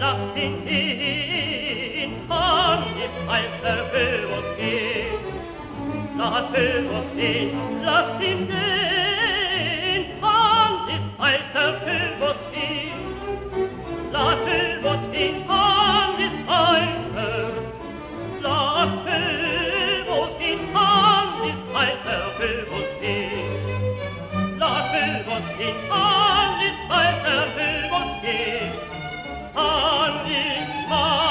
lass ihn hin, an ist als der Philbus gehen. Lass Philbus gehen, lass ihn gehen, an ist als der Philbus gehen. Lass Philbus gehen, an ist als der, lass Philbus gehen, an ist als der Philbus gehen. Lass Philbus gehen, an ist als der hin. gehen an ist mein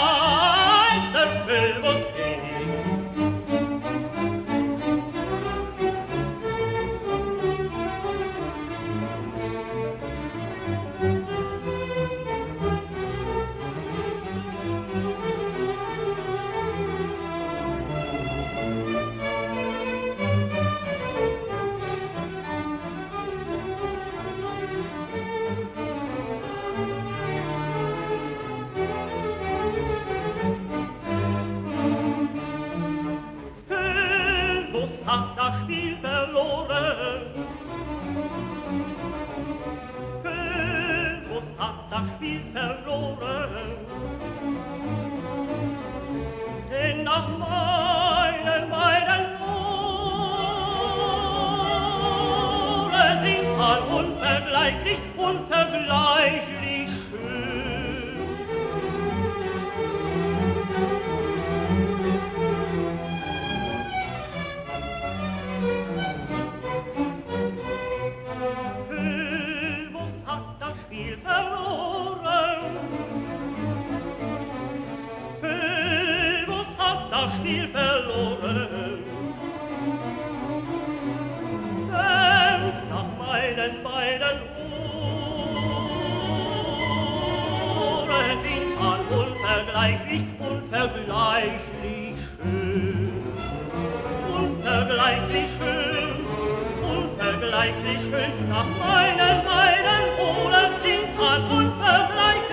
il terrore che nach meinen meinen Ohren sind man unvergleichlich unvergleichlich schön. das Spiel verloren. Denk nach meinen beiden Ohren sind man unvergleichlich, unvergleichlich schön. Unvergleichlich schön, unvergleichlich schön, nach meinen beiden Ohren sind man unvergleichlich